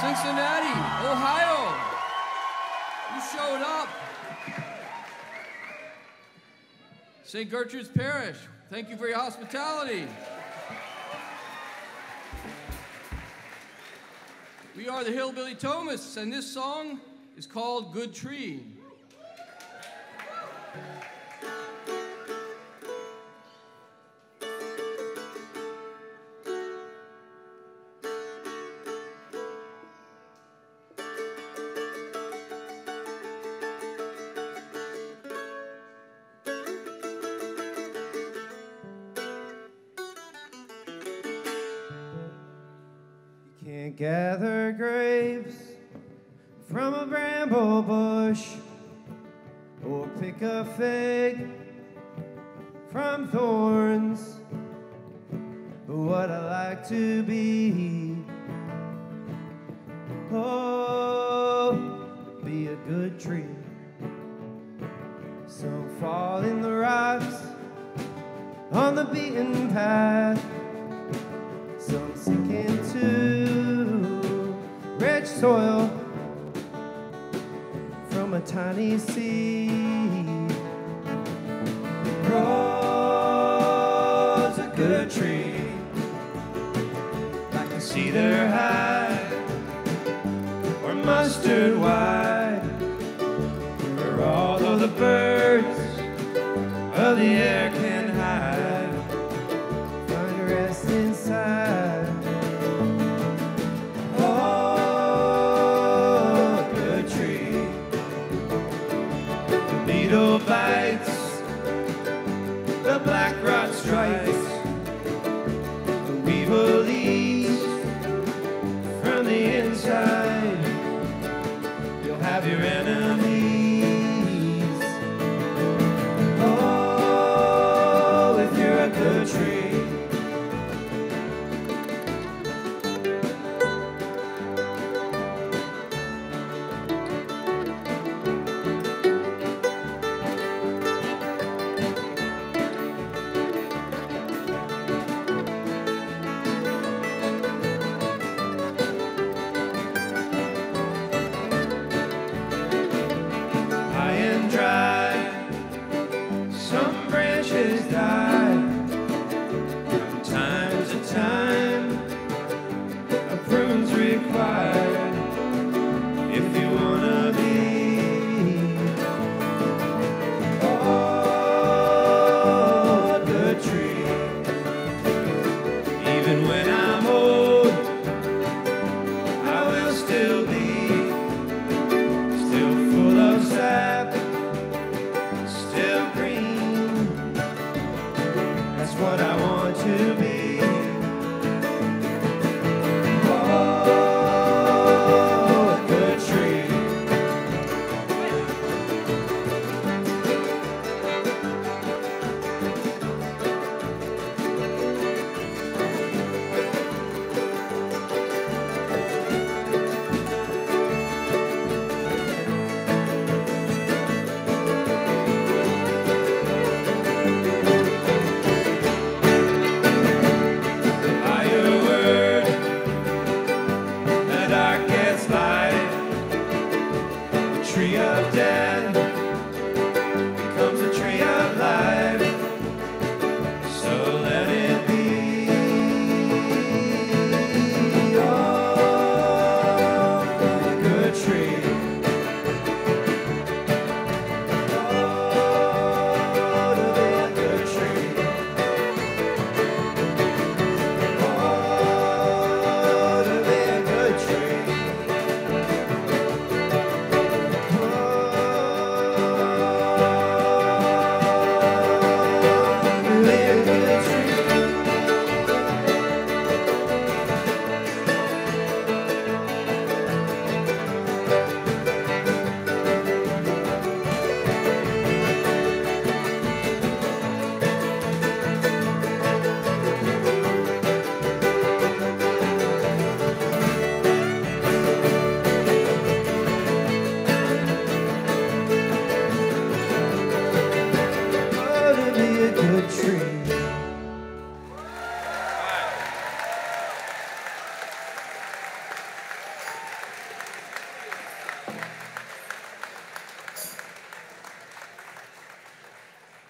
Cincinnati, Ohio, you showed up. St. Gertrude's Parish, thank you for your hospitality. We are the Hillbilly Thomists, and this song is called Good Tree.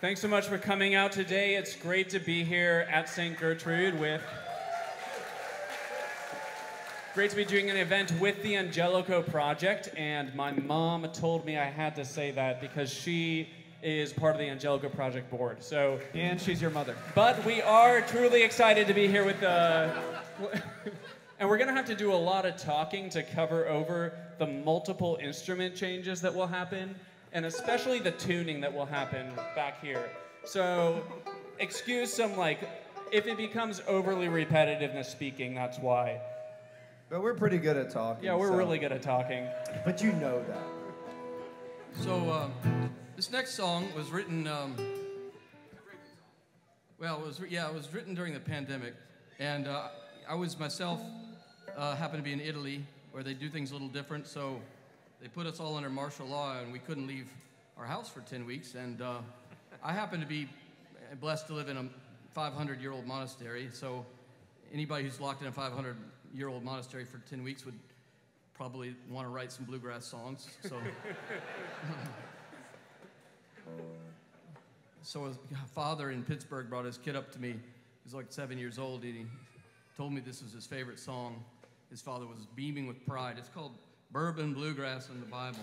Thanks so much for coming out today. It's great to be here at St. Gertrude with. Great to be doing an event with the Angelico Project, and my mom told me I had to say that because she is part of the Angelico Project board. So, And she's your mother. but we are truly excited to be here with the. And we're gonna have to do a lot of talking to cover over the multiple instrument changes that will happen, and especially the tuning that will happen back here. So, excuse some like, if it becomes overly repetitive in the speaking, that's why. But we're pretty good at talking. Yeah, we're so- really good at talking. But you know that. So uh, this next song was written. Um, well, it was yeah, it was written during the pandemic, and uh, I was myself uh, happened to be in Italy where they do things a little different. So they put us all under martial law, and we couldn't leave our house for 10 weeks. And uh, I happened to be blessed to live in a 500-year-old monastery. So anybody who's locked in a 500-year-old monastery for 10 weeks would probably want to write some bluegrass songs. So. So his father in Pittsburgh brought his kid up to me. He was like seven years old, and he told me this was his favorite song. His father was beaming with pride. It's called Bourbon Bluegrass in the Bible.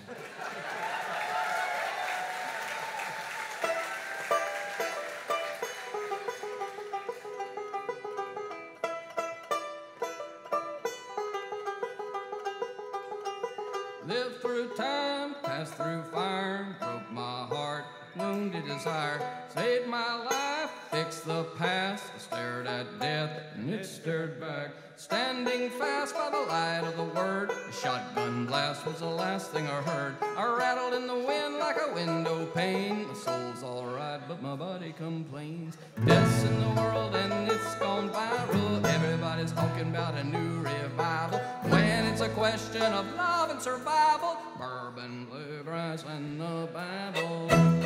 Was the last thing I heard. I rattled in the wind like a window pane. My soul's alright, but my body complains. Death's in the world and it's gone viral. Everybody's talking about a new revival. When it's a question of love and survival, bourbon, bluegrass, and the Bible.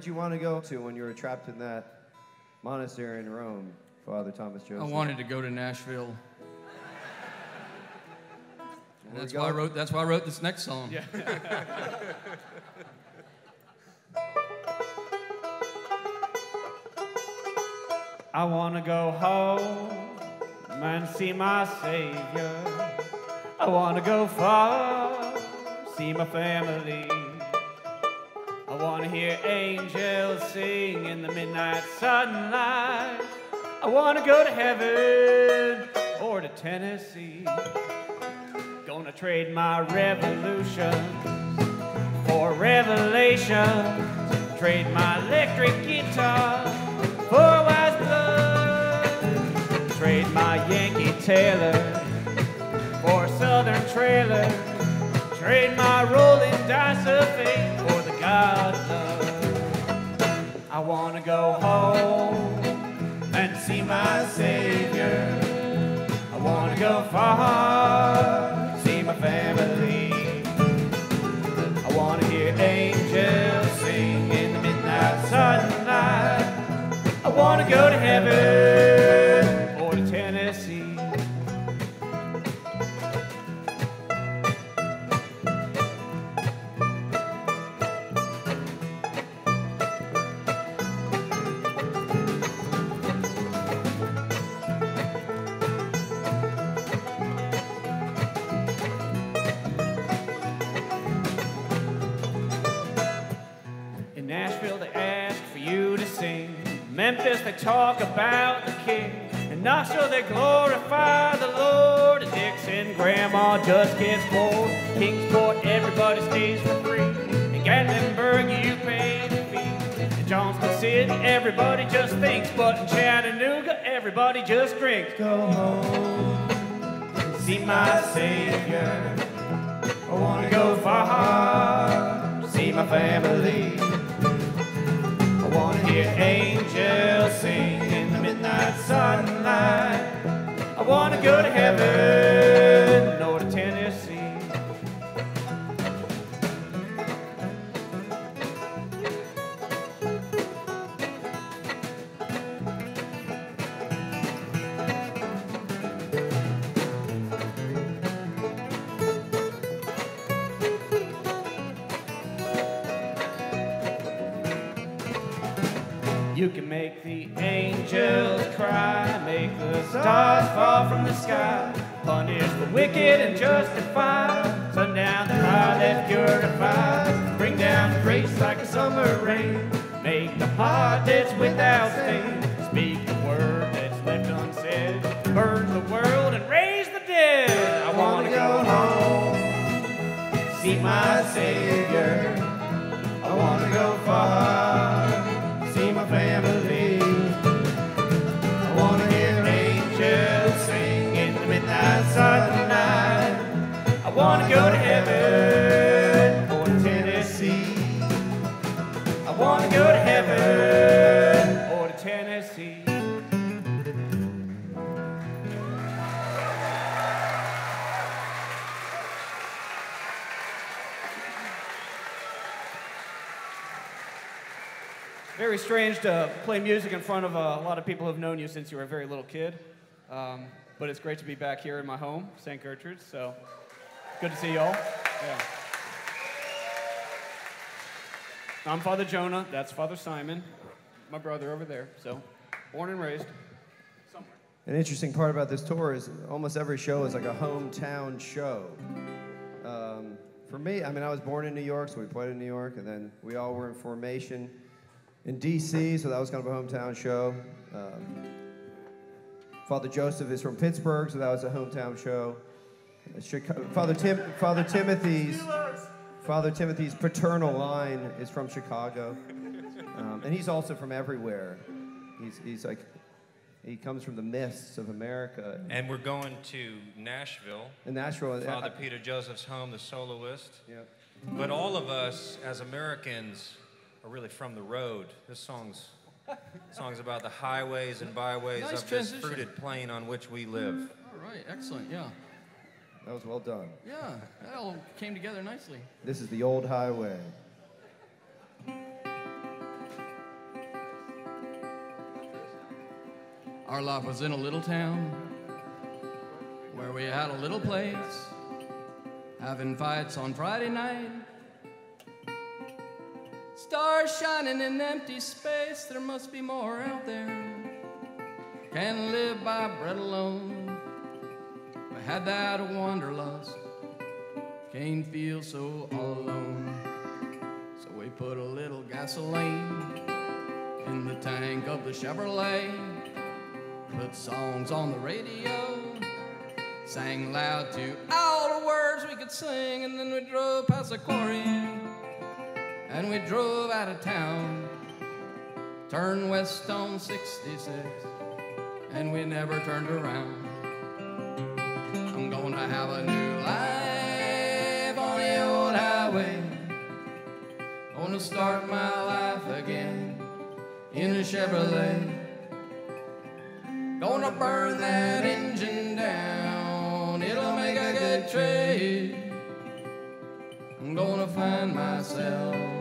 Did you want to go to when you were trapped in that monastery in Rome, Father Thomas Joseph? I wanted to go to Nashville. And that's why I wrote. That's why I wrote this next song. Yeah. I want to go home and see my Savior. I want to go far, see my family. I want to hear angels sing in the midnight sunlight. I want to go to heaven or to Tennessee. Gonna trade my revolution for revelation. Trade my electric guitar for wise blood. Trade my Yankee Taylor for Southern trailer. Trade my rolling dice of fate I wanna go home and see my Savior. I wanna go far, see my family. I wanna hear angels sing in the midnight sunlight. I wanna go to heaven talk about the king. In Knoxville, they glorify the Lord. In Dickson, grandma just gets bored. Kingsport, everybody stays for free. In Gatlinburg, you pay the fee. In Johnson City, everybody just thinks. But in Chattanooga, everybody just drinks. Go home. See my Savior. I wanna go far, see my family. I wanna hear angels sing in the midnight sunlight. I wanna go to heaven justify, play music in front of a lot of people who've known you since you were a very little kid. Um, but it's great to be back here in my home, St. Gertrude's. So good to see y'all. Yeah. I'm Father Jonah. That's Father Simon, my brother over there. So born and raised. Somewhere. An interesting part about this tour is almost every show is like a hometown show. Um, for me, I mean, I was born in New York, so we played in New York, and then we all were in formation in D.C., so that was kind of a hometown show. Um, Father Joseph is from Pittsburgh, so that was a hometown show. Father Tim, Father Timothy's, Father Timothy's paternal line is from Chicago, um, and he's also from everywhere. He's, he's like, he comes from the mists of America. And we're going to Nashville, In Nashville, Father Peter Joseph's home, the soloist. Yeah. But all of us as Americans are really from the road. This song's song's about the highways and byways nice of transition. this fruited plain on which we live. All right, excellent. Yeah. That was well done. Yeah, that all came together nicely. This is the old highway. Our life was in a little town where we had a little place, having fights on Friday night Stars shining in empty space, there must be more out there. Can't live by bread alone. We had that wanderlust, can't feel so all alone. So we put a little gasoline in the tank of the Chevrolet. Put songs on the radio, sang loud to all the words we could sing, and then we drove past the quarry and we drove out of town. Turned west on 66, and we never turned around. I'm gonna have a new life on the old highway. Gonna start my life again in a Chevrolet. Gonna burn that engine down, it'll make a good trade. I'm gonna find myself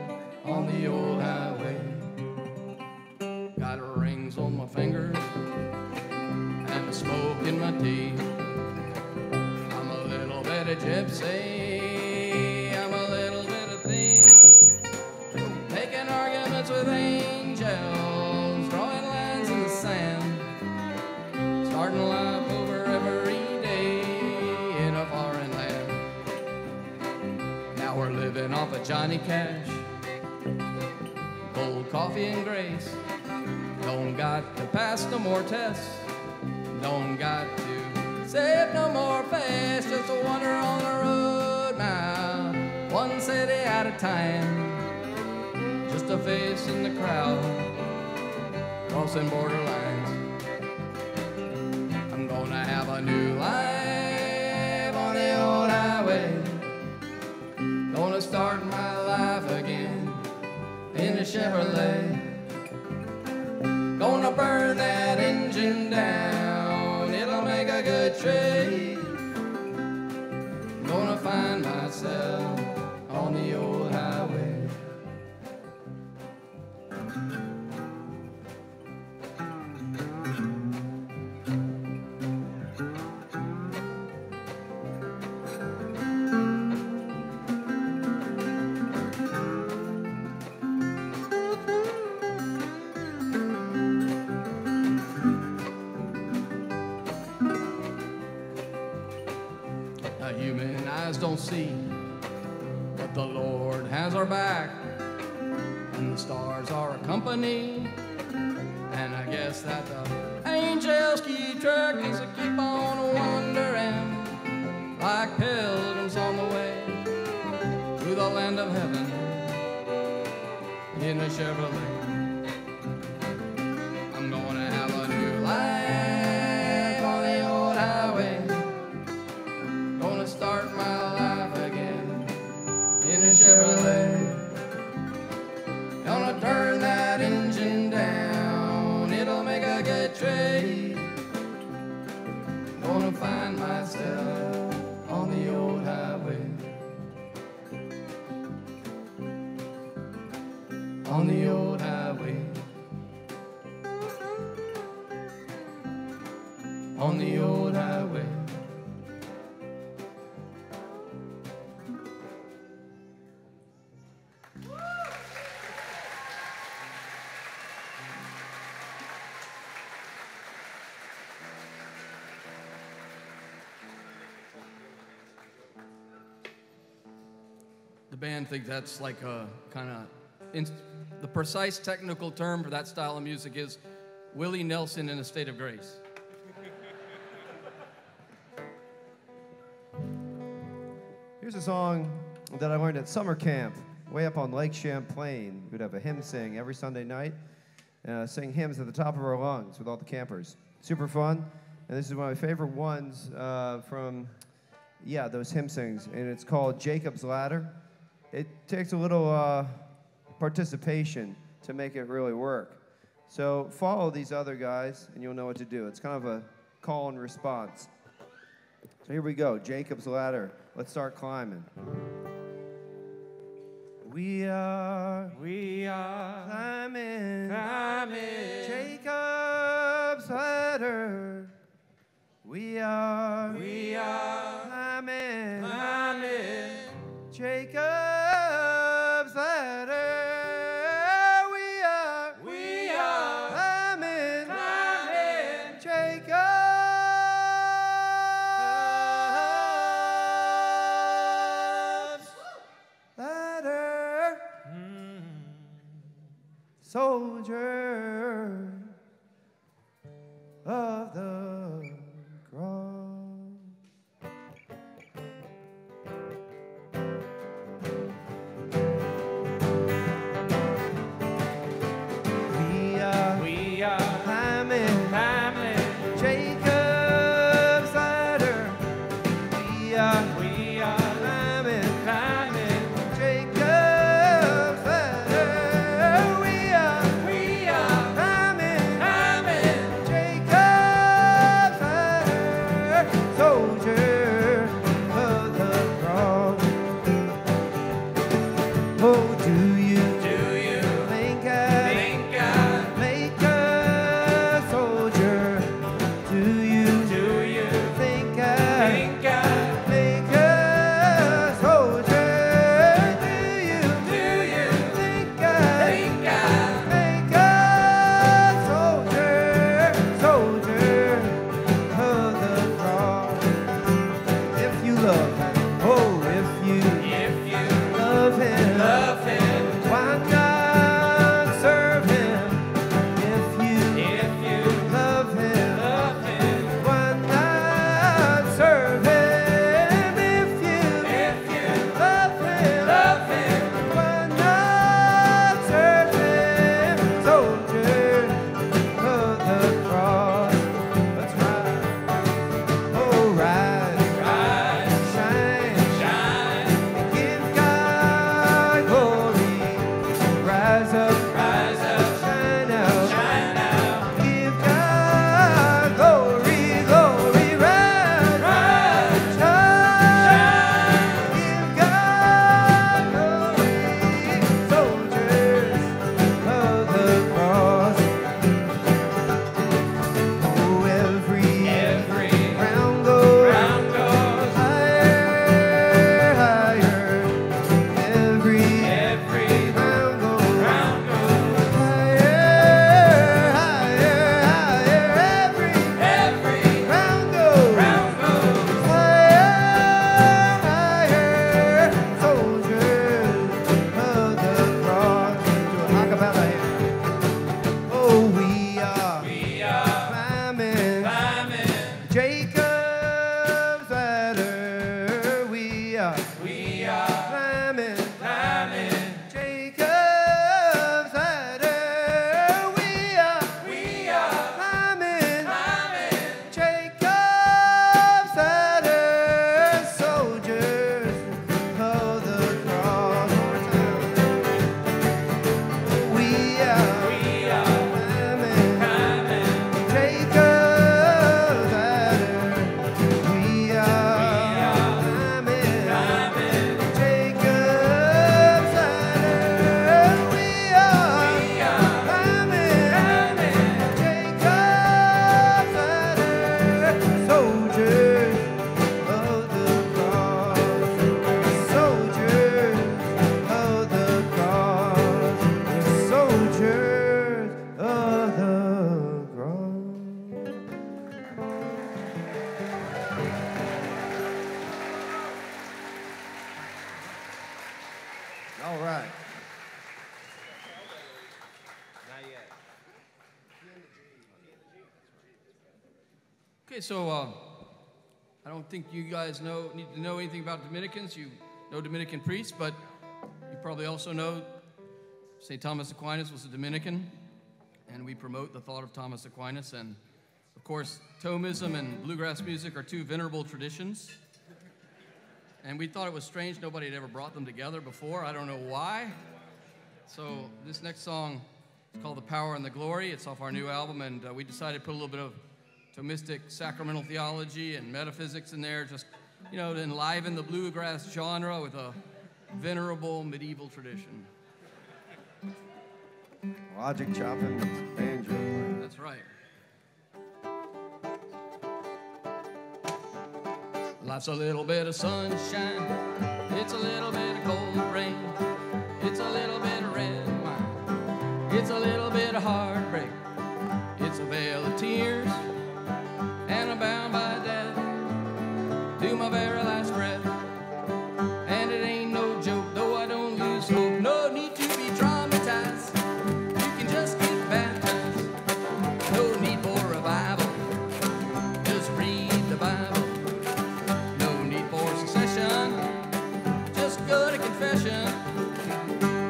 on the old highway. Got rings on my fingers and a smoke in my teeth. I'm a little bit of gypsy, I'm a little bit of thief. Making arguments with angels, drawing lines in the sand. Starting life over every day in a foreign land. Now we're living off of Johnny Cash, coffee and grace. Don't got to pass no more tests, don't got to save no more face. Just a wander on the road now, one city at a time. Just a face in the crowd, crossing borderlines. I'm gonna have a new life Chevrolet. Gonna burn that engine down, it'll make a good trade. Gonna find myself on the old highway. Gonna start my band thinks that's like a kind of the precise technical term for that style of music is Willie Nelson in a state of grace. Here's a song that I learned at summer camp, way up on Lake Champlain. We'd have a hymn sing every Sunday night, uh, sing hymns at the top of our lungs with all the campers. Super fun. And this is one of my favorite ones uh, from, yeah, those hymn sings. And it's called Jacob's Ladder it takes a little uh, participation to make it really work. So follow these other guys, and you'll know what to do. It's kind of a call and response. So here we go, Jacob's ladder. Let's start climbing. We are, we are climbing, climbing Jacob's ladder. We are, we are climbing, climbing Jacob's. Love Okay, so uh, I don't think you guys know need to know anything about Dominicans. You know Dominican priests, but you probably also know St. Thomas Aquinas was a Dominican, and we promote the thought of Thomas Aquinas. And of course, Thomism and bluegrass music are two venerable traditions. And we thought it was strange nobody had ever brought them together before. I don't know why. So this next song is called "The Power and the Glory." It's off our new album, and uh, we decided to put a little bit of Thomistic sacramental theology and metaphysics in there, just, you know, to enliven the bluegrass genre with a venerable medieval tradition. Logic chopping, banjo. Playing. That's right. Life's a little bit of sunshine, it's a little bit of cold rain, it's a little bit of red wine, it's a little bit of heartbreak, it's a veil of tears bound by death to my very last breath. And it ain't no joke, though I don't lose hope. No need to be traumatized. You can just get baptized. No need for revival. Just read the Bible. No need for succession. Just go to confession.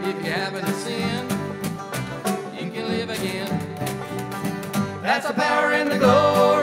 If you happen to sin, you can live again. That's the power and the glory.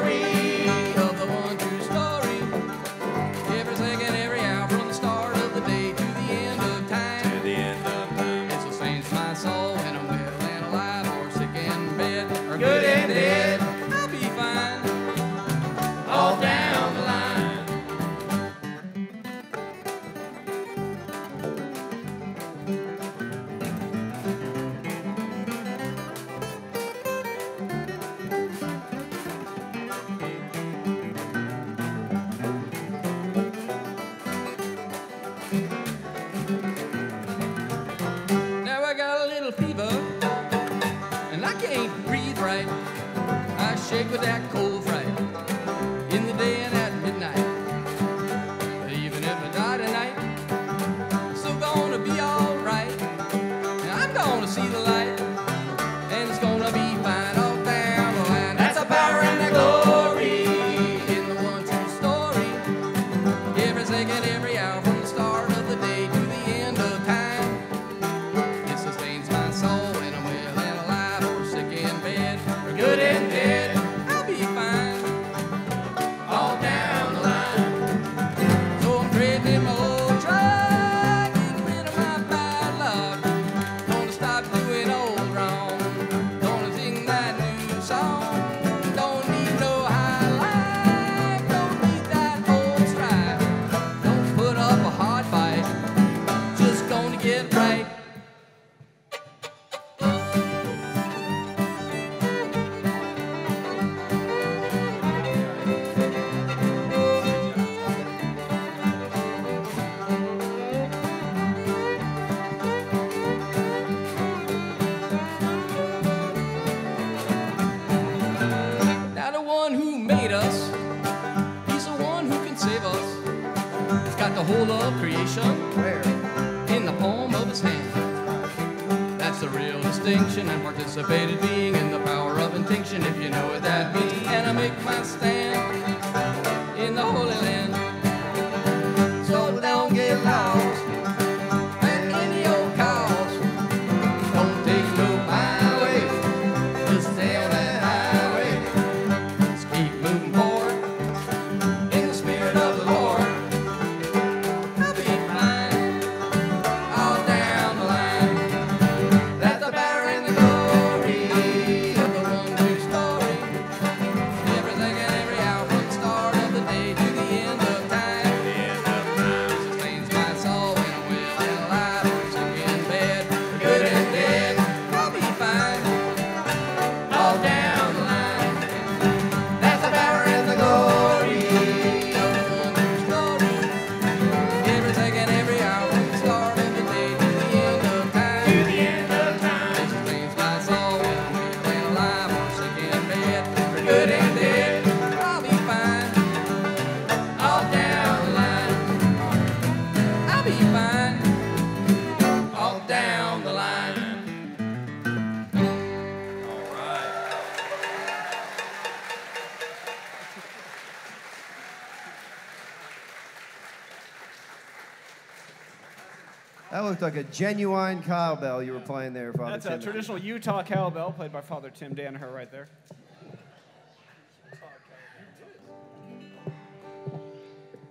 looked like a genuine cowbell you were playing there, Father That's Timothy. a traditional Utah cowbell played by Father Tim Danaher right there.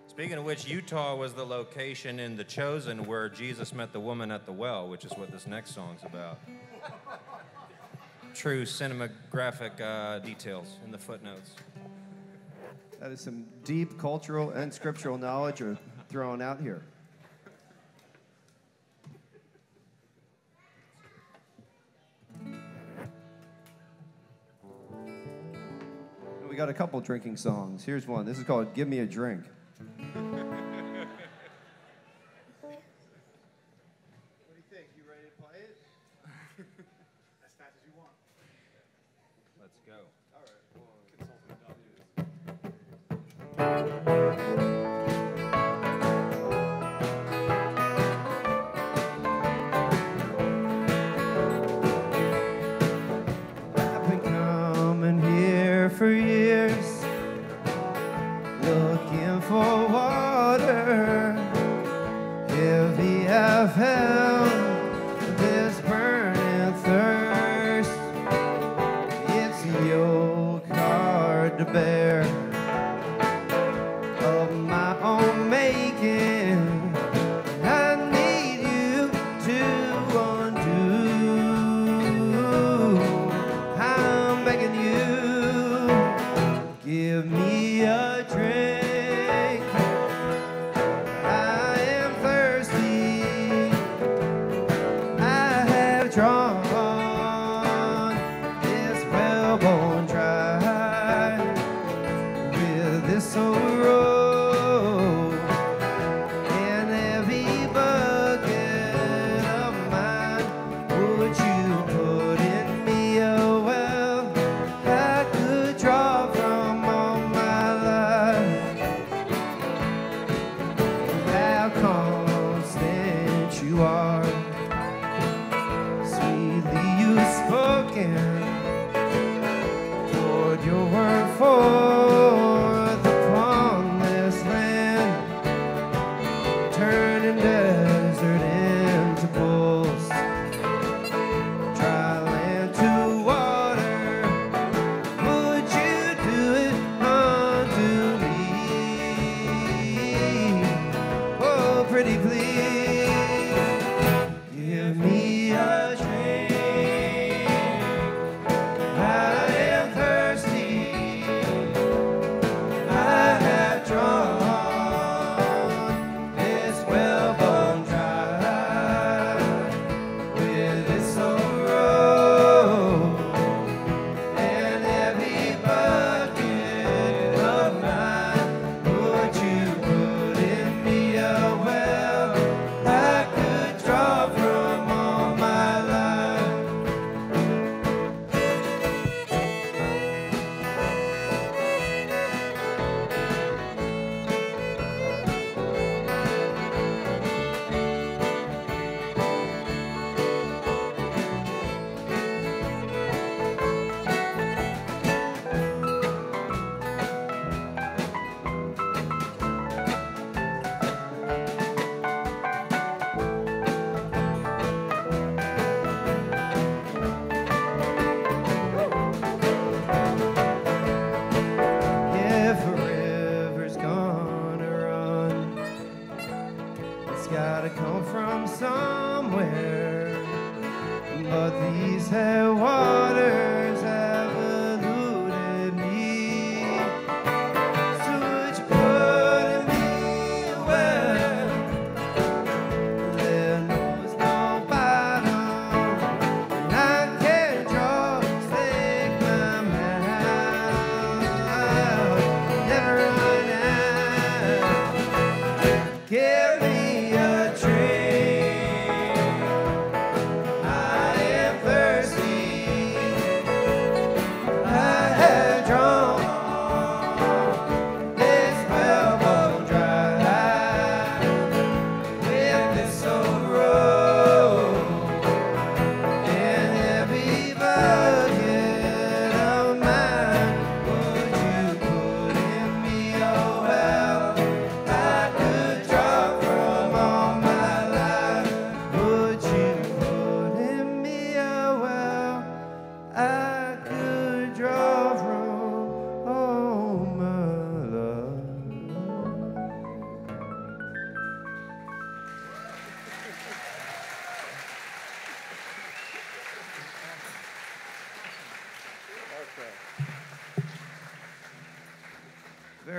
Speaking of which, Utah was the location in The Chosen where Jesus met the woman at the well, which is what this next song's about. True cinematographic uh, details in the footnotes. That is some deep cultural and scriptural knowledge thrown out here. we got a couple drinking songs. Here's one. This is called Give Me a Drink. have held.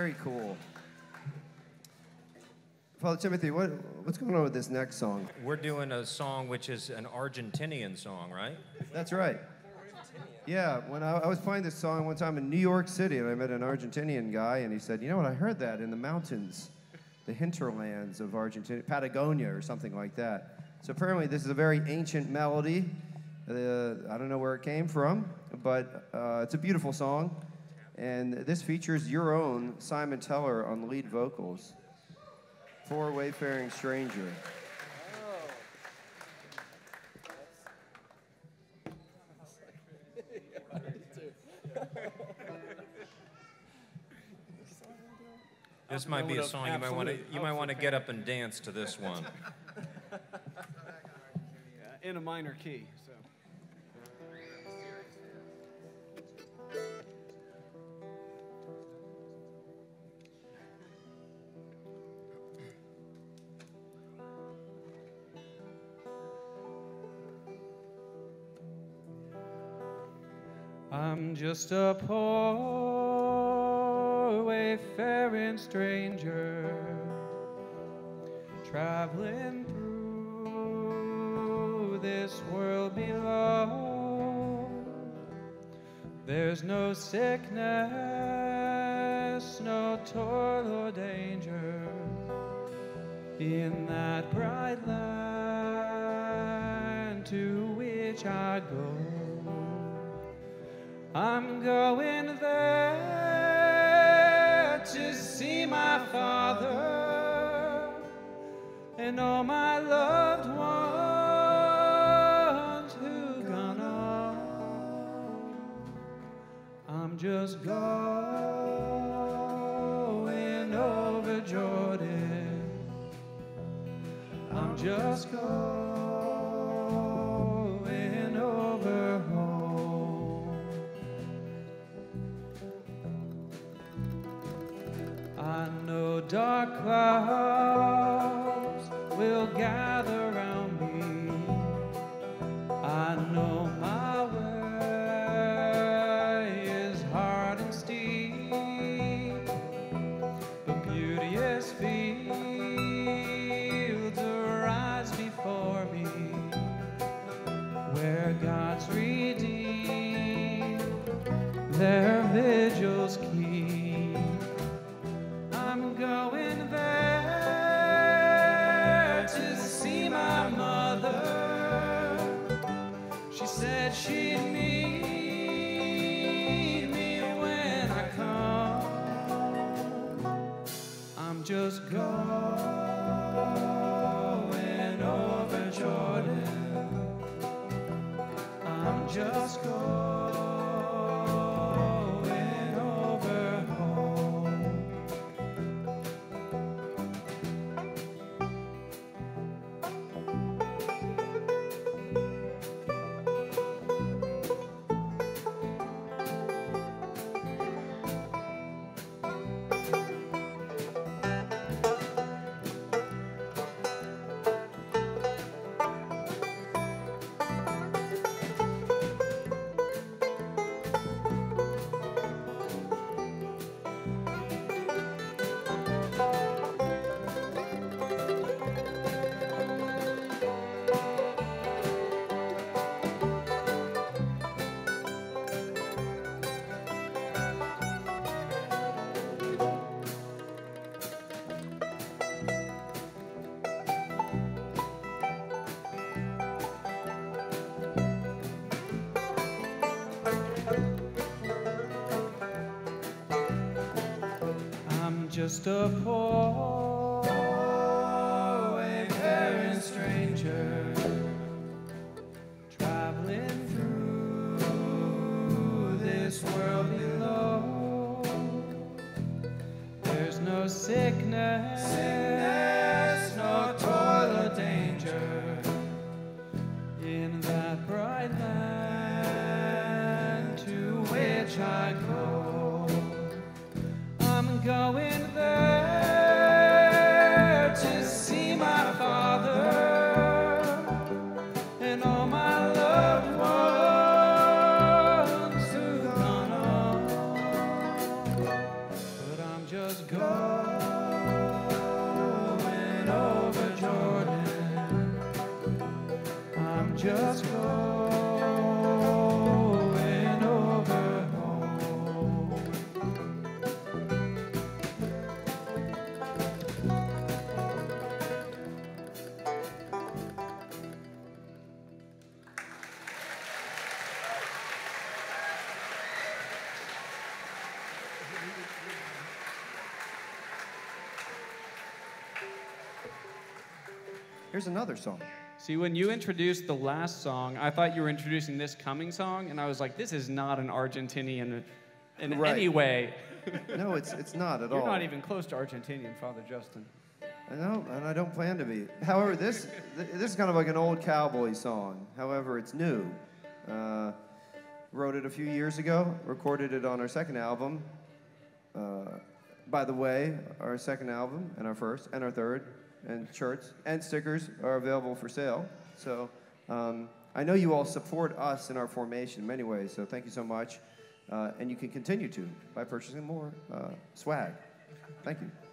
Very cool. Father Timothy, what, what's going on with this next song? We're doing a song which is an Argentinian song, right? That's right. Yeah, when I, I, was playing this song one time in New York City, and I met an Argentinian guy, and he said, "You know what? I heard that in the mountains, the hinterlands of Argentina, Patagonia, or something like that." So apparently, this is a very ancient melody. Uh, I don't know where it came from, but uh, it's a beautiful song. And this features your own Simon Teller on lead vocals for Wayfaring Stranger. This might be a song you might want to you might want to get up and dance to this one. in a minor key. Just a poor wayfaring stranger traveling through this world below. There's no sickness, no toil or danger in that bright land to which I go. I'm going there to see my father and all my loved ones who gone on. I'm just going over Jordan. I'm just going dark clouds just going over Jordan. I'm just going just a poor wayfaring stranger Here's another song. See, when you introduced the last song, I thought you were introducing this coming song, and I was like, this is not an Argentinian in Right. any way. No, it's it's not at You're all. not even close to Argentinian, Father Justin. I know, and I don't plan to be. However, this this is kind of like an old cowboy song. However, it's new. Uh, wrote it a few years ago. Recorded it on our second album. Uh, by the way, our second album and our first and our third and shirts and stickers are available for sale. So um, I know you all support us in our formation in many ways. So thank you so much, uh, and you can continue to by purchasing more uh, swag. Thank you.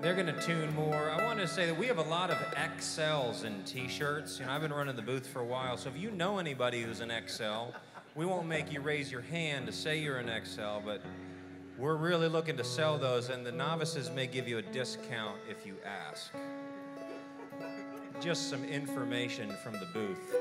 They're going to tune more. I want to say that we have a lot of XLs in T-shirts. You know, I've been running the booth for a while, so if you know anybody who's an XL, we won't make you raise your hand to say you're an XL, but we're really looking to sell those, and the novices may give you a discount if you ask. Just some information from the booth.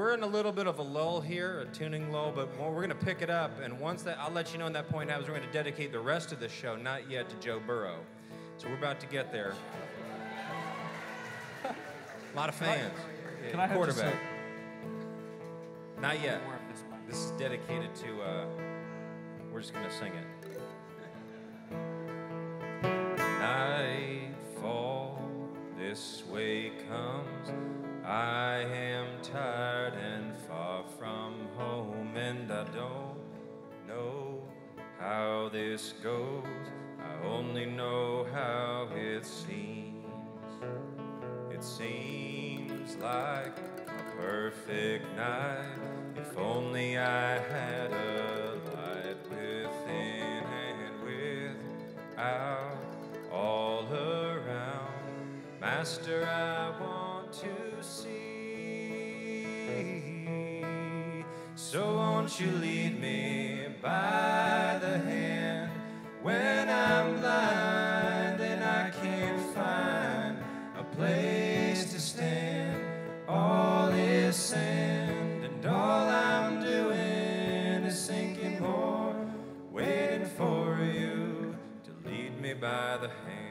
We're in a little bit of a lull here, a tuning lull, but we're going to pick it up. And once that, I'll let you know when that point happens, we're going to dedicate the rest of the show, not yet to Joe Burrow. So we're about to get there. A lot of fans. Can I have just Quarterback. Not yet. This is dedicated to, uh, we're just going to sing it. Nightfall this way comes. I am tired and far from home, and I don't know how this goes. I only know how it seems. It seems like a perfect night. If only I had a light within and without, all around. Master, I want to see. So won't you lead me by the hand when I'm blind and I can't find a place to stand? All is sand, and all I'm doing is sinking more, waiting for you to lead me by the hand.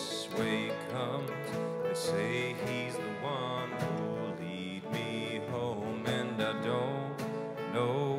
This way comes. They say he's the one who'll lead me home, and I don't know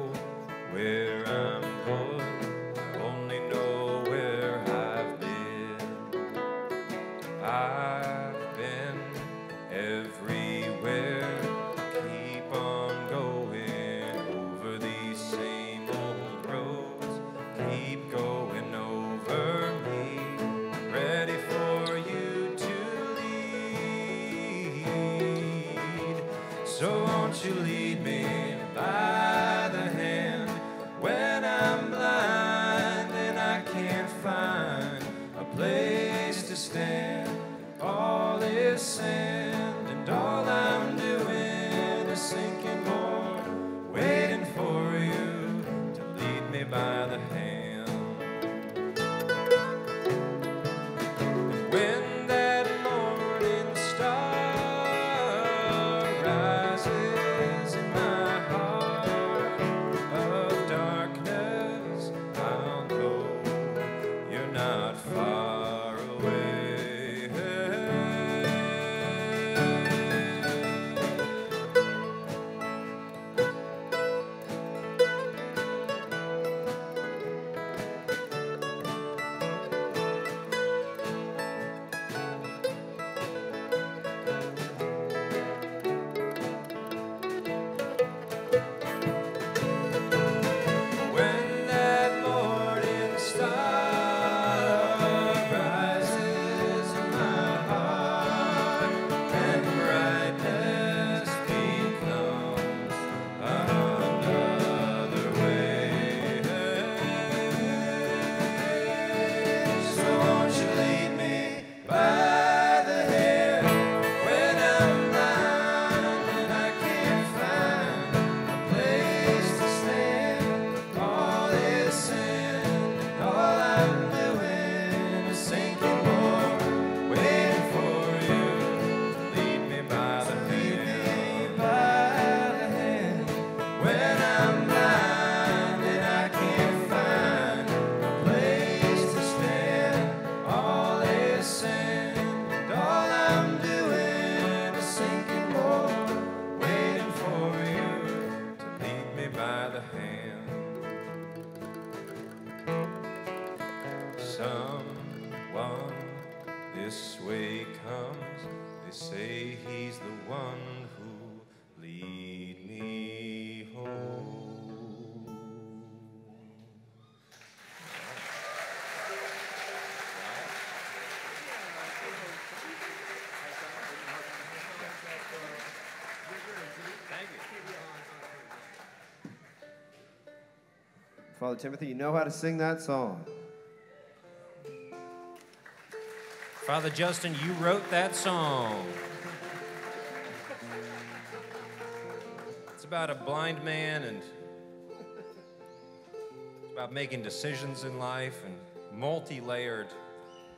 Father Timothy, you know how to sing that song. Father Justin, you wrote that song. It's about a blind man and it's about making decisions in life and multi layered,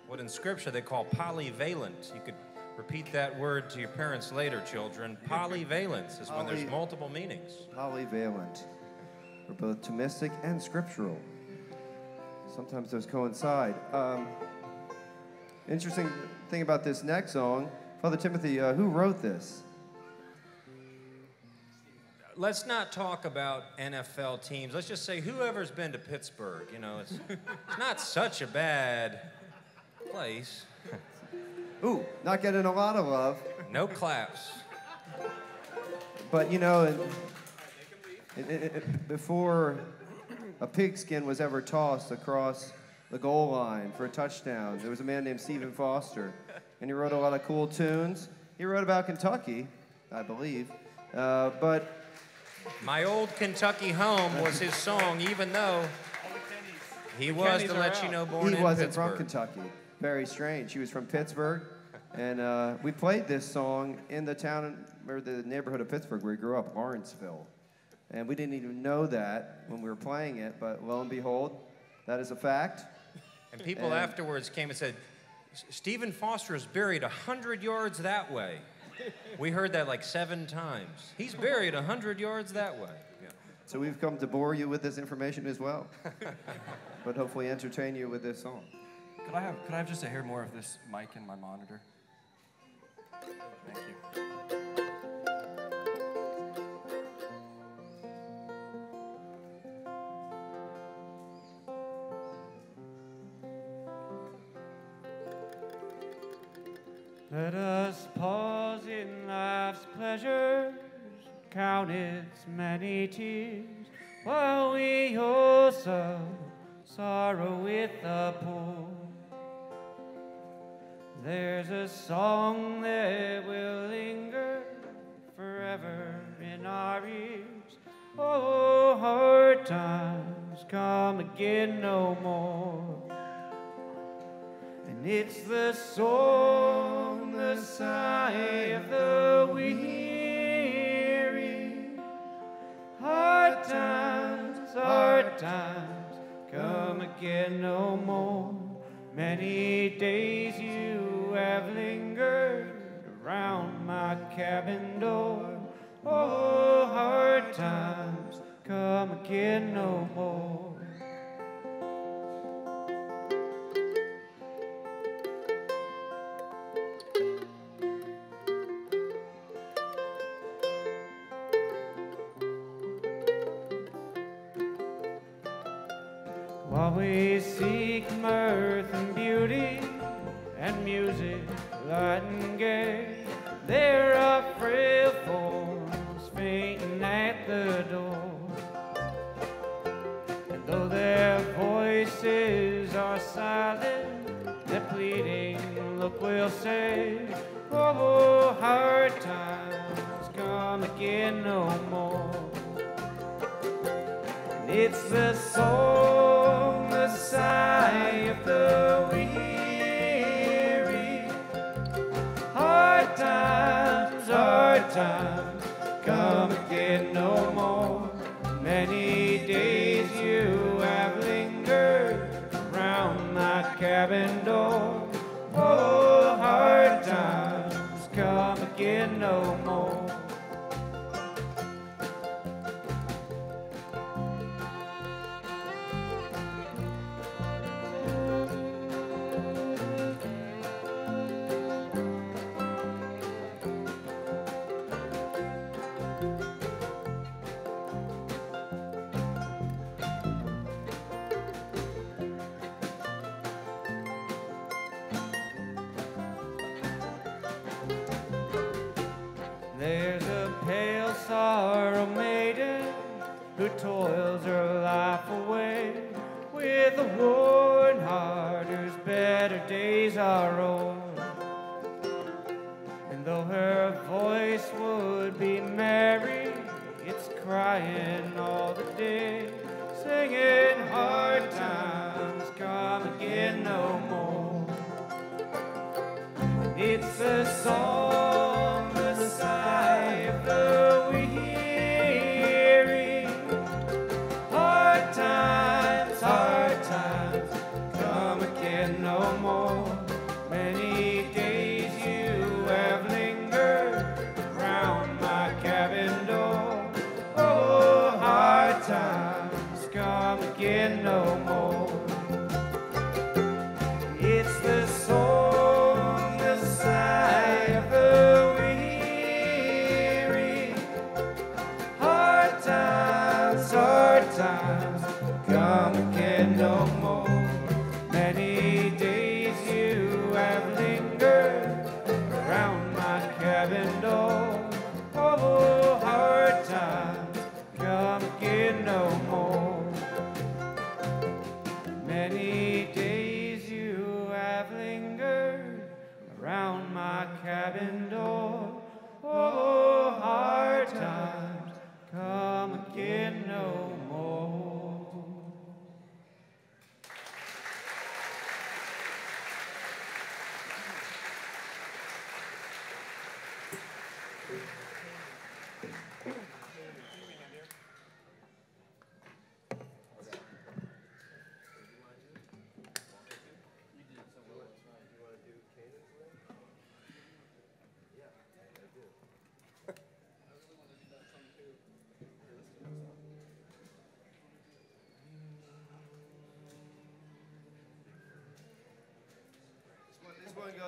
what in scripture they call polyvalent. You could repeat that word to your parents later, children. Polyvalence is when there's multiple meanings. Polyvalent. They're both Thomistic and scriptural. Sometimes those coincide. Um, interesting thing about this next song, Father Timothy, uh, who wrote this? Let's not talk about NFL teams. Let's just say whoever's been to Pittsburgh, you know, it's, it's not such a bad place. Ooh, not getting a lot of love, No claps. but you know, it, it, it, it- before a pigskin was ever tossed across the goal line for a touchdown, there was a man named Stephen Foster, and he wrote a lot of cool tunes. He wrote about Kentucky, I believe, uh, but My old Kentucky home was his song, even though he was, to let out. you know, born he in He wasn't Pittsburgh. from Kentucky. Very strange. He was from Pittsburgh, and uh, we played this song in the town or the neighborhood of Pittsburgh where he grew up, Lawrenceville, and we didn't even know that when we were playing it. But lo and behold, that is a fact. And people And- afterwards came and said, Stephen Foster is buried 100 yards that way. We heard that like seven times. He's buried 100 yards that way. Yeah. So we've come to bore you with this information as well, but hopefully entertain you with this song. Could I have could I have just a hair more of this mic in my monitor? Thank you. Let us pause in life's pleasures, count its many tears, while we also sorrow with the poor. There's a song that will linger forever in our ears. Oh, hard times come again no more. And it's the song, the sigh of the weary. Hard times, hard times, come again no more. Many days you have lingered around my cabin door. Oh, hard times, come again no more. who toils her life.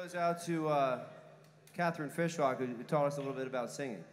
goes out to uh, Catherine Fishhawk, who taught us a little bit about singing.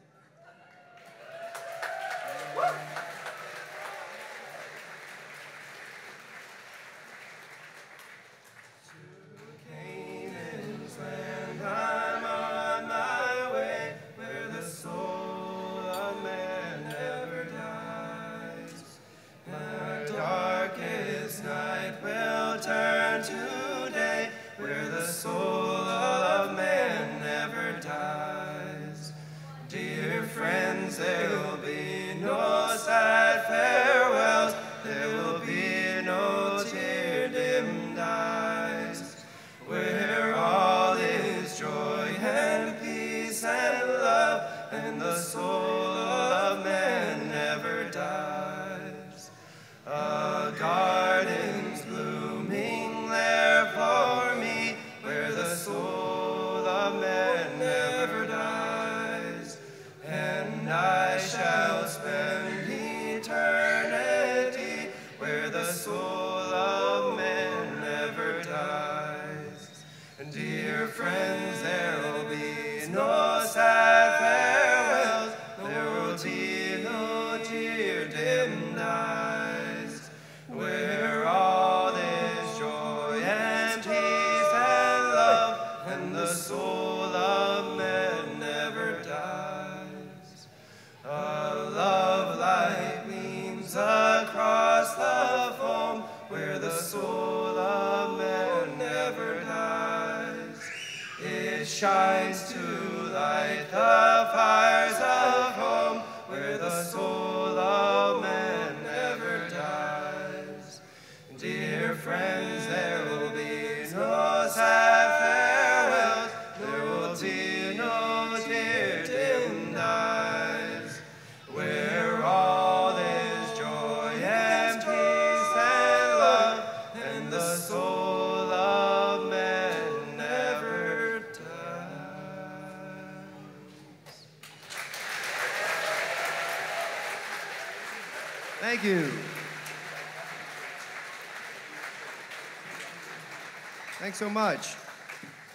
Thanks so much.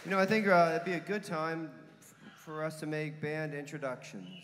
You know, I think uh, it'd be a good time for us to make band introductions.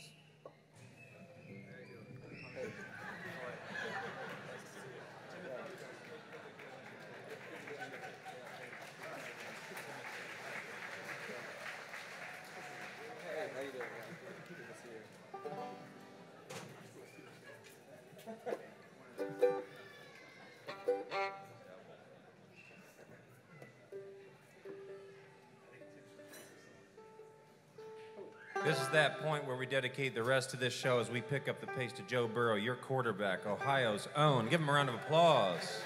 Dedicate the rest of this show as we pick up the pace to Joe Burrow, your quarterback, Ohio's own. Give him a round of applause.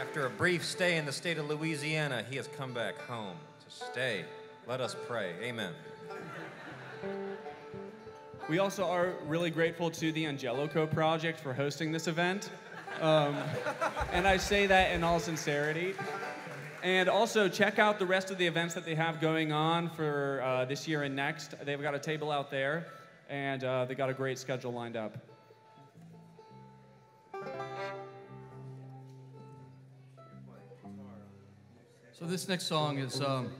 After a brief stay in the state of Louisiana, he has come back home to stay. Let us pray. Amen. We also are really grateful to the Angelico Project for hosting this event. Um, and I say that in all sincerity. And also, check out the rest of the events that they have going on for uh, this year and next. They've got a table out there, and uh, they got a great schedule lined up. So this next song is um,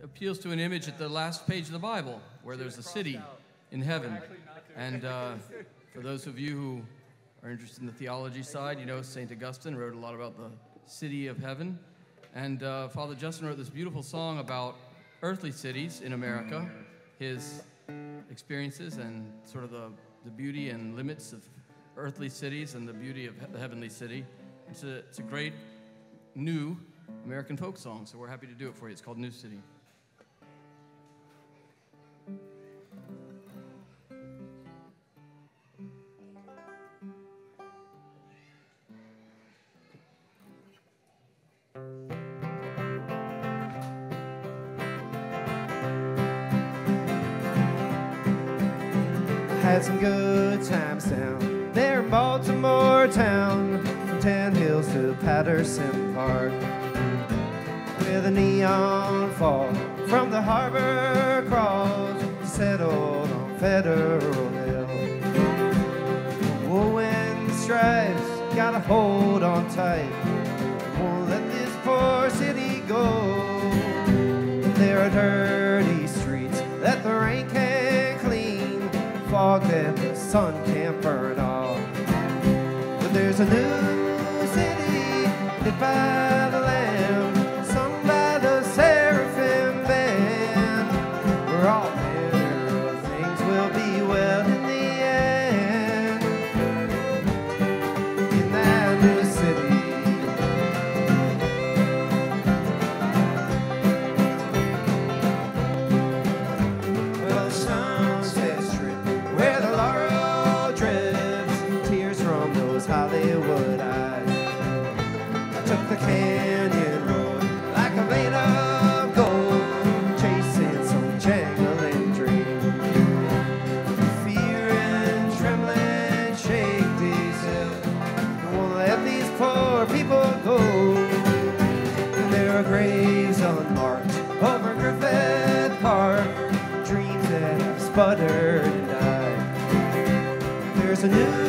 appeals to an image at the last page of the Bible, where there's a city in heaven. And uh, for those of you who are interested in the theology side, you know Saint Augustine wrote a lot about the city of heaven. And uh, Father Justin wrote this beautiful song about earthly cities in America, his experiences and sort of the, the beauty and limits of earthly cities and the beauty of the heavenly city. It's a, it's a great new American folk song, so we're happy to do it for you. It's called New City. Had some good times down there in Baltimore town, from Ten Hills to Patterson Park, where the neon fall from the harbor crawls settled on Federal Hill. The stripes got a hold on tight, won't let this poor city go. There are dirty fog that the sun can't burn off. But there's a new city lit There's a new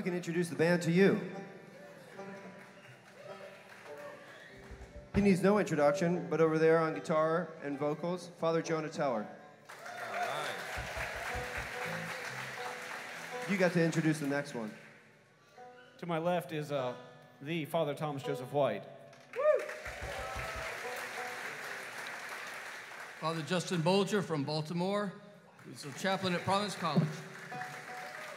we can introduce the band to you. He needs no introduction, but over there on guitar and vocals, Father Jonah Teller. You got to introduce the next one. To my left is uh, the Father Thomas Joseph White. Father Justin Bolger from Baltimore, who's a chaplain at Providence College.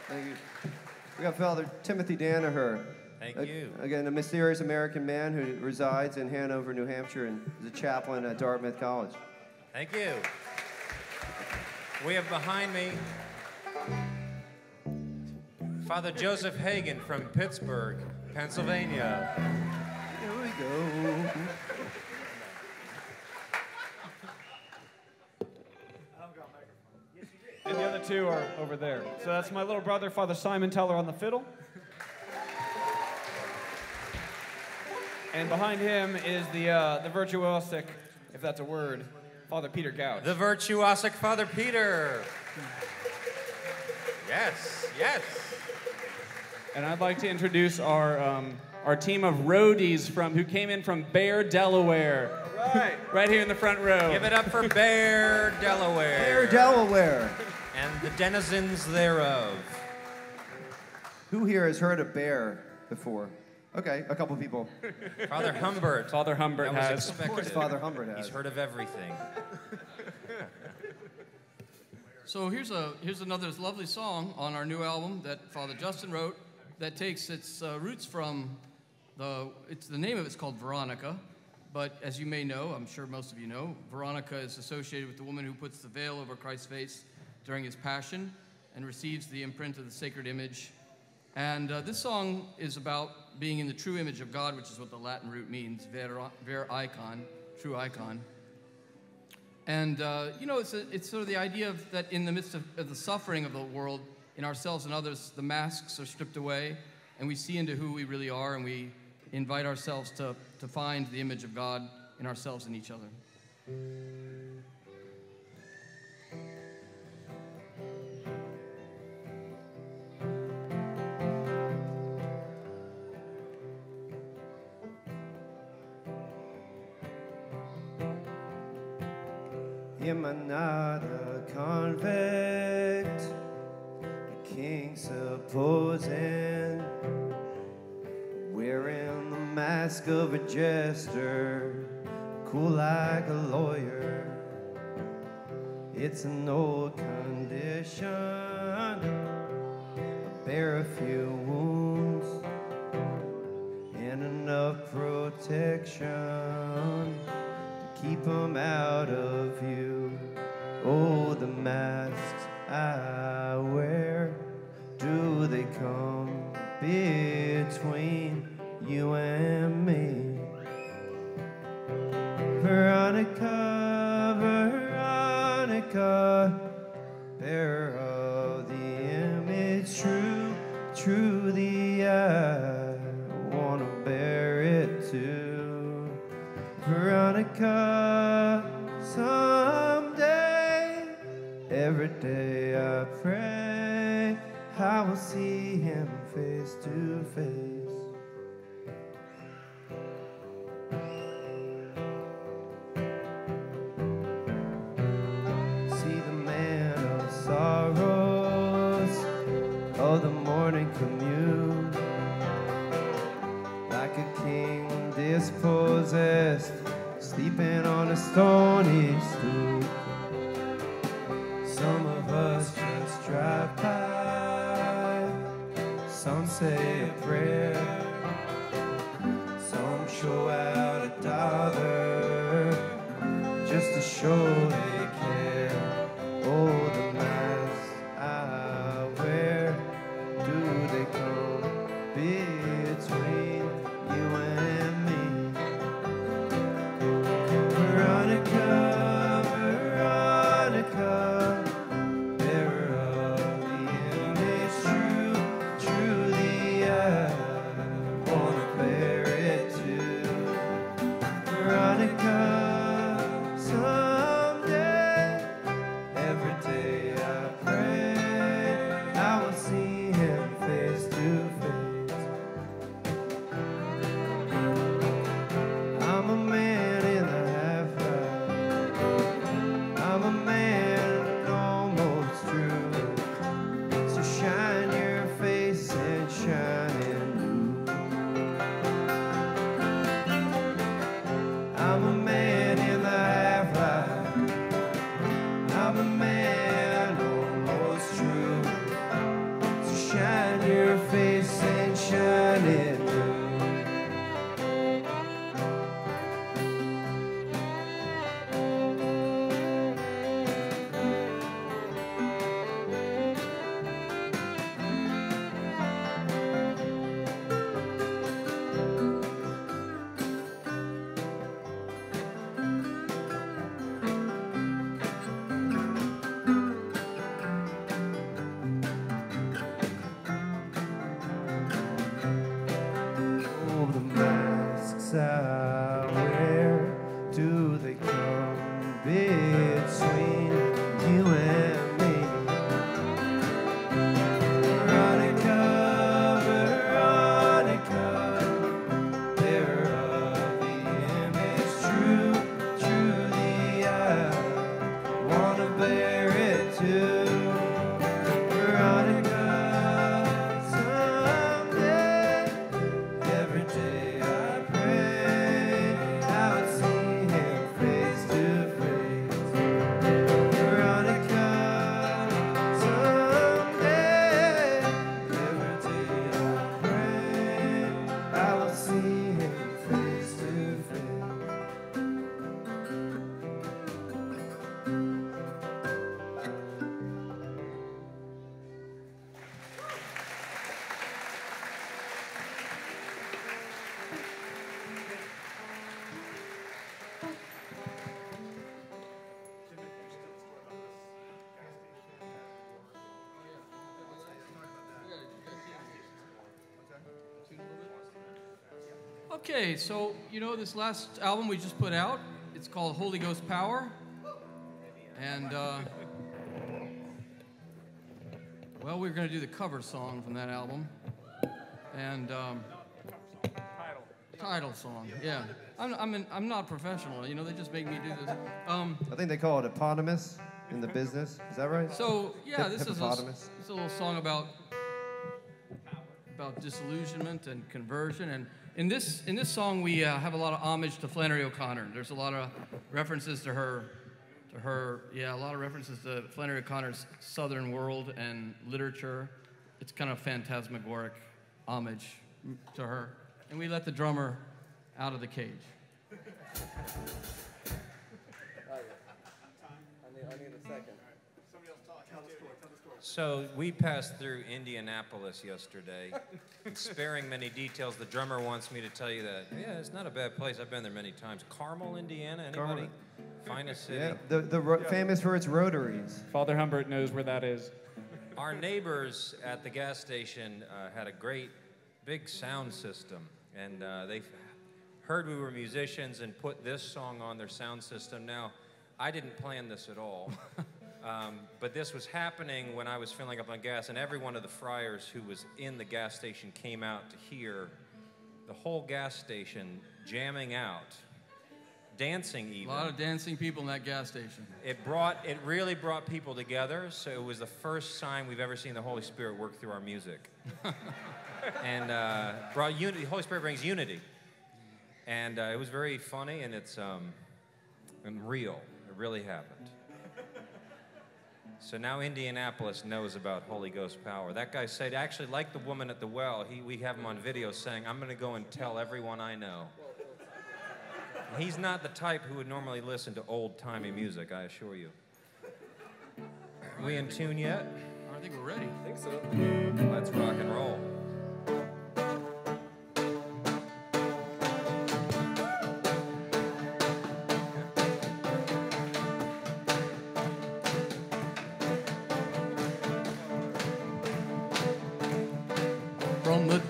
Thank you. We got Father Timothy Danaher. Thank A- you. Again, a mysterious American man who resides in Hanover, New Hampshire, and is a chaplain at Dartmouth College. Thank you. We have behind me Father Joseph Hagan from Pittsburgh, Pennsylvania. Here we go. Two are over there. So that's my little brother, Father Simon Teller, on the fiddle. And behind him is the, uh, the virtuosic, if that's a word, Father Peter Gautsch. The virtuosic Father Peter. Yes, yes. And I'd like to introduce our, um, our team of roadies from who came in from Bear, Delaware. Right. Right here in the front row. Give it up for Bear, Delaware. Bear, Delaware. And the denizens thereof. Who here has heard of bear before? Okay, a couple people. Father Humbert. Father Humbert That was has. Of course. Father Humbert has. He's heard of everything. So here's a here's another lovely song on our new album that Father Justin wrote that takes its uh, roots from the it's the name of it's called Veronica, but as you may know, I'm sure most of you know, Veronica is associated with the woman who puts the veil over Christ's face during his passion and receives the imprint of the sacred image. And uh, this song is about being in the true image of God, which is what the Latin root means, ver, ver icon, true icon. And uh, you know, it's, a, it's sort of the idea of that in the midst of, of the suffering of the world, in ourselves and others, the masks are stripped away, and we see into who we really are, and we invite ourselves to, to find the image of God in ourselves and each other. Am I not a convict? The king supposing wearing the mask of a jester, cool like a lawyer. It's an old condition. I bear a few wounds and enough protection keep them out of view. Oh, the masks I wear, do they come between you and me? Veronica, Veronica, bearer of the image, true, truly I wanna Someday, every day I pray I will see him face to face. Okay, so you know this last album we just put out, it's called Holy Ghost Power. And, uh, well, we are going to do the cover song from that album. And, um, title song, yeah. I'm, I'm, an, I'm not professional, you know, they just make me do this. Um, I think they call it eponymous in the business. Is that right? so, yeah, this is, a, this is a little song about about disillusionment and conversion. And in this in this song, we uh, have a lot of homage to Flannery O'Connor. There's a lot of references to her, to her. Yeah, a lot of references to Flannery O'Connor's Southern world and literature. It's kind of phantasmagoric homage to her. And we let the drummer out of the cage. So we passed through Indianapolis yesterday. Sparing many details, the drummer wants me to tell you that, yeah, it's not a bad place. I've been there many times. Carmel, Indiana, anybody? Carmel. Finest city. Yeah, the, the ro- famous for its rotaries. Father Humbert knows where that is. Our neighbors at the gas station uh, had a great big sound system, and uh, they heard we were musicians and put this song on their sound system. Now, I didn't plan this at all, um, but this was happening when I was filling up on gas, and every one of the friars who was in the gas station came out to hear the whole gas station jamming out, dancing even. A lot of dancing people in that gas station. It brought it really brought people together. So it was the first time we've ever seen the Holy Spirit work through our music, and uh, brought unity. The Holy Spirit brings unity, and uh, it was very funny and it's um, and real. It really happened. So now Indianapolis knows about Holy Ghost power. That guy said, actually, like the woman at the well, he, we have him on video saying, "I'm going to go and tell everyone I know." He's not the type who would normally listen to old timey music, I assure you. We in tune yet? I think we're ready. I think so. Let's rock and roll.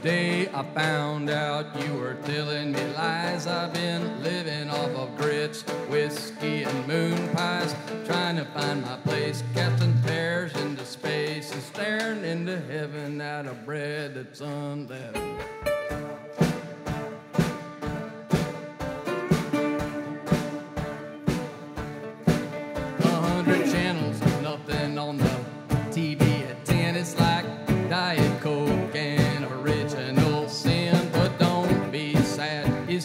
Day I found out you were telling me lies, I've been living off of grits, whiskey, and moon pies, trying to find my place, casting pears into space and staring into heaven out of bread that's unleavened.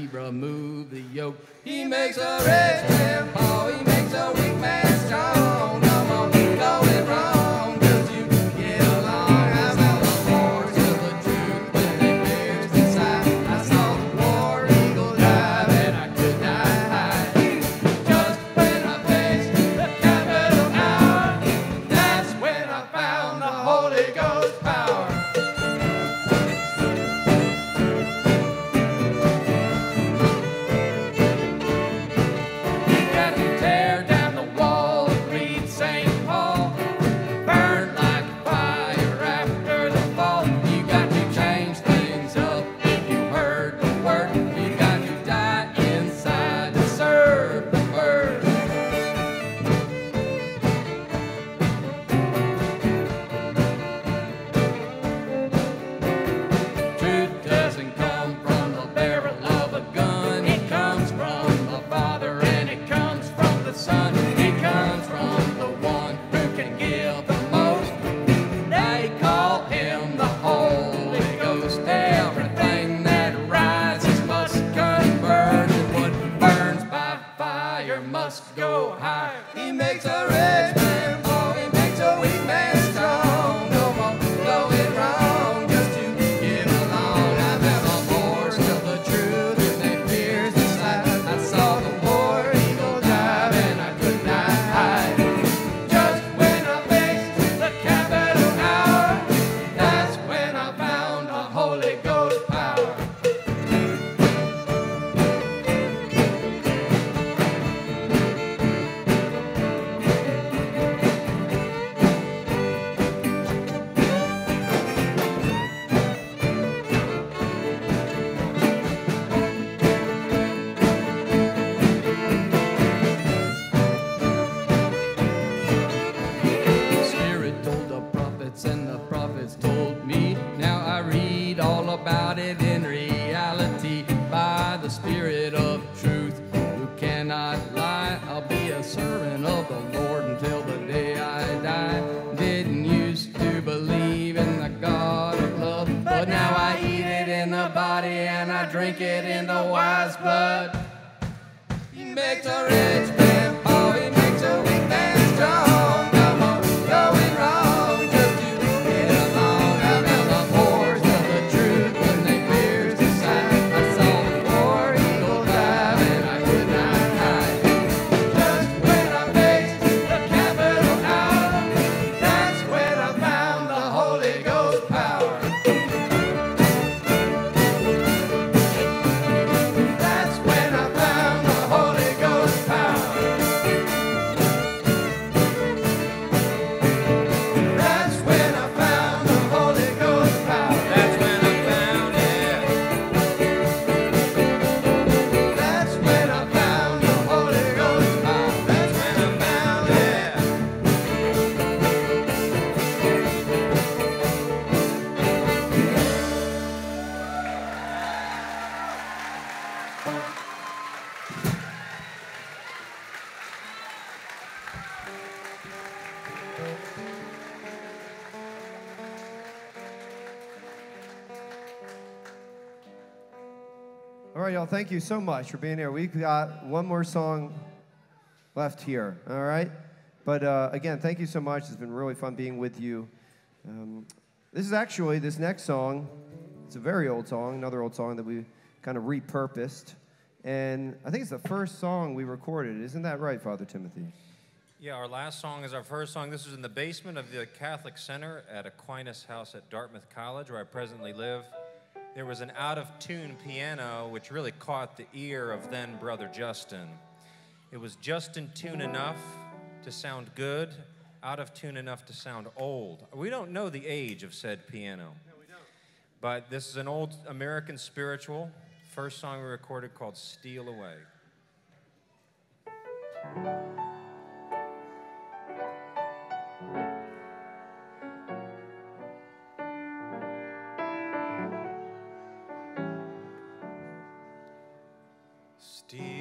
zebra move the yoke. He makes a rich man poor. thank you so much for being here. We've got one more song left here, all right? But uh, again, thank you so much. It's been really fun being with you. Um, this is actually this next song. It's a very old song, another old song that we kind of repurposed. And I think it's the first song we recorded. Isn't that right, Father Timothy? Yeah, our last song is our first song. This was in the basement of the Catholic Center at Aquinas House at Dartmouth College, where I presently live there was an out of tune piano which really caught the ear of then brother Justin. It was just in tune enough to sound good, out of tune enough to sound old. We don't know the age of said piano. No, we don't. But this is an old American spiritual, first song we recorded called Steal Away. dear.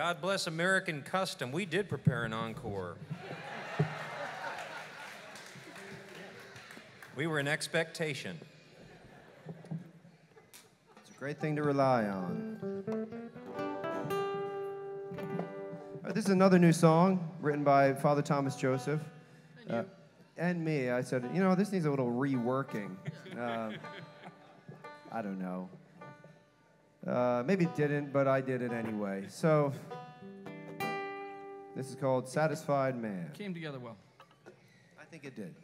God bless American custom. We did prepare an encore. we were in expectation. It's a great thing to rely on. Uh, this is another new song written by Father Thomas Joseph. And, uh, and me. I said, you know, this needs a little reworking. Uh, I don't know. Uh, maybe didn't, but I did it anyway. So this is called Satisfied Man. Came together well. I think it did.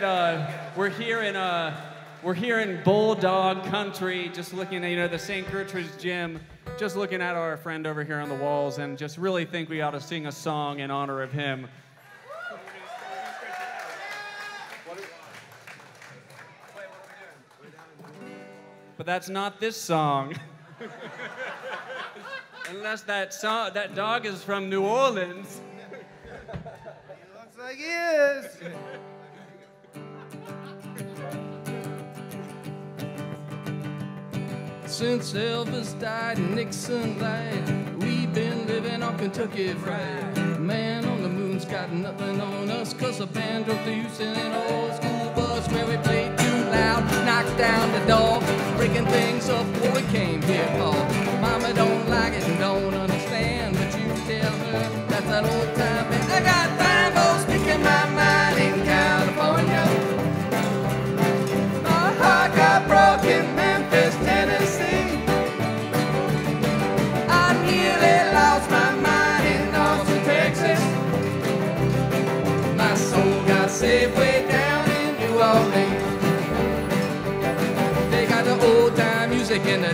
That uh, we're here in uh, we're here in Bulldog Country, just looking at you know the St. Gertrude's Gym, just looking at our friend over here on the walls, and just really think we ought to sing a song in honor of him. But that's not this song. Unless that song, that dog is from New Orleans. Looks like he is. Since Elvis died and Nixon lied, we've been living on Kentucky Fried. Man on the moon's got nothing on us, cause the band drove to Houston in an old school bus where we played too loud, knocked down the door, breaking things up what we came here for. Mama don't like it and don't understand, but you tell her that's an old time. I got fine folks speaking my mind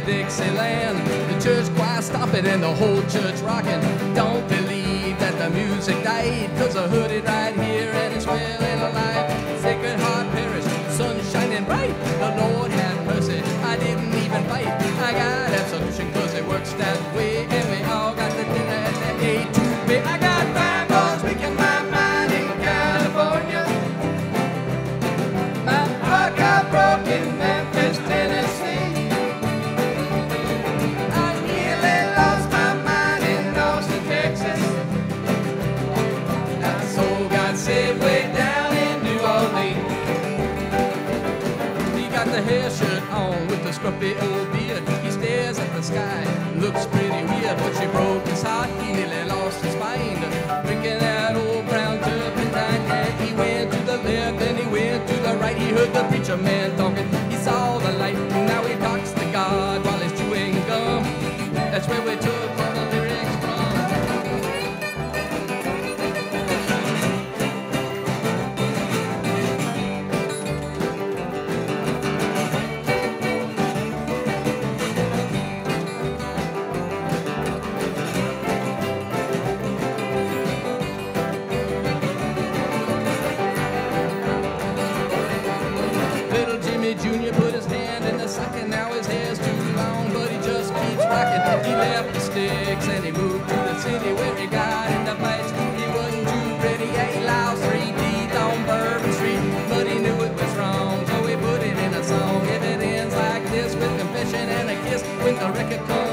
Dixieland. The church choir stop it and the whole church rocking. Don't believe that the music died, cause I heard it right here and it's and alive. Preacher man talking. Record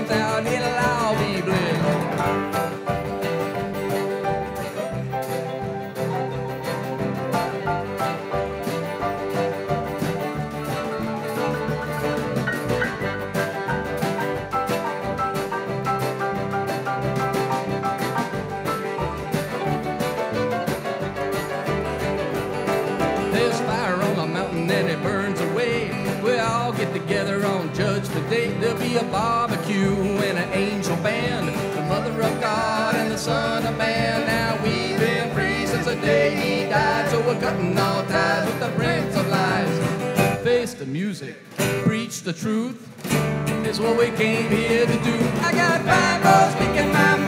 on Judgment Day. There'll be a barbecue and an angel band. The Mother of God and the Son of Man. Now we've been free since the day He died. So we're cutting all ties with the Prince of Lies. Face the music, preach the truth. Is what we came here to do. I got five girls speaking my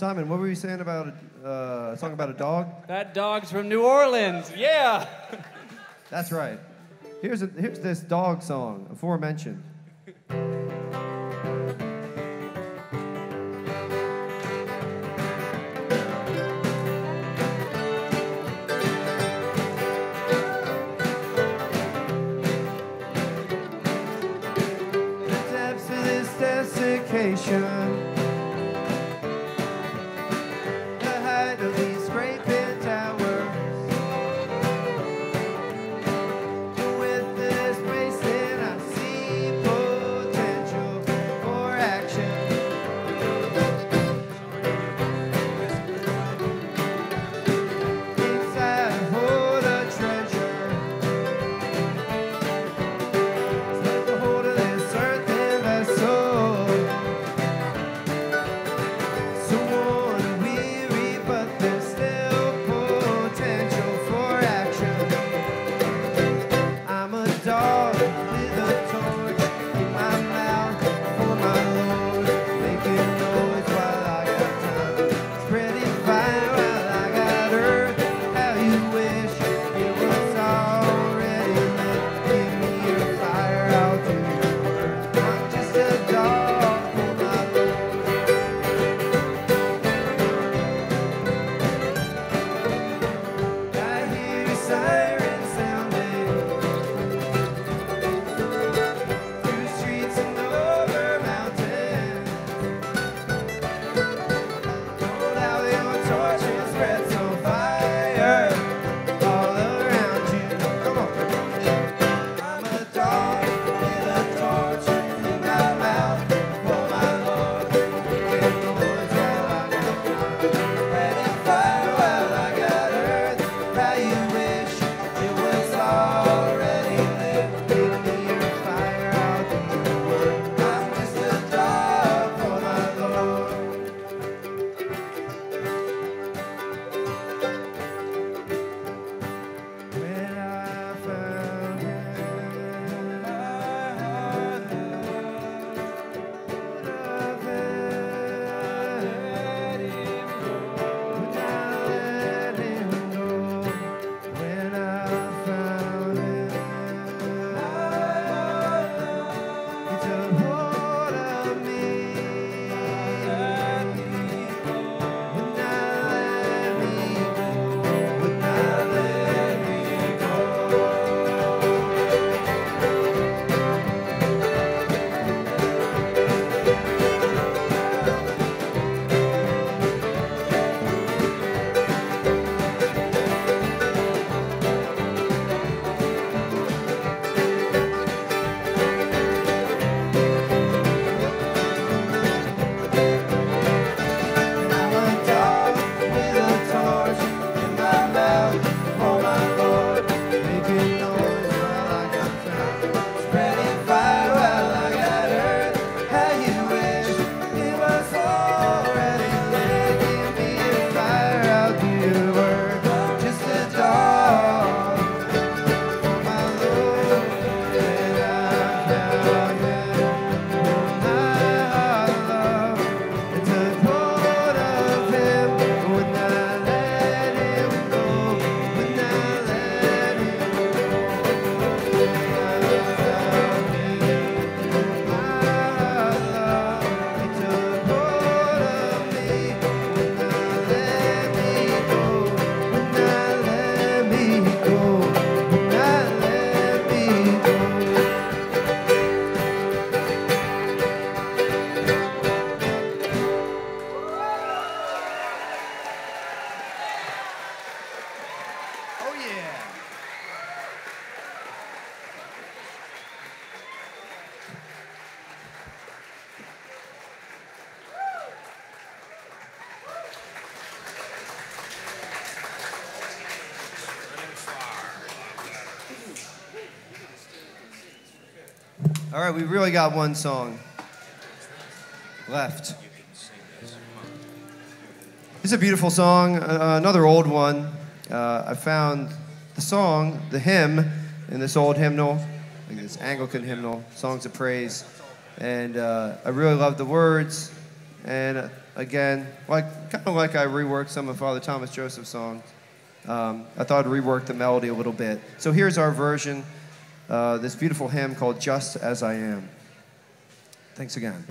Simon, what were you saying about uh, a song about a dog? That dog's from New Orleans. Yeah. That's right. Here's, a, here's this dog song, aforementioned. desiccation got one song left. It's a beautiful song, uh, another old one. Uh, I found the song, the hymn, in this old hymnal, like this Anglican hymnal, Songs of Praise. And uh, I really love the words. And uh, again, like kind of like I reworked some of Father Thomas Joseph's songs, um, I thought I'd rework the melody a little bit. So here's our version, uh, this beautiful hymn called Just As I Am. Thanks again.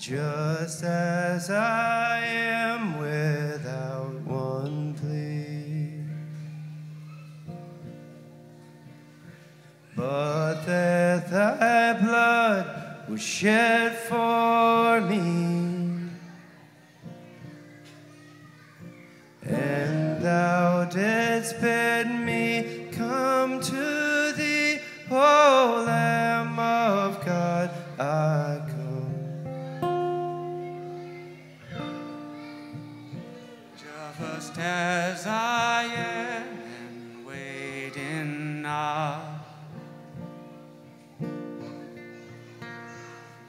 Just as I am without one plea, but that thy blood was shed for me, and thou didst bid me come to thee, O Lamb of God, I come. Just as I am and waiting now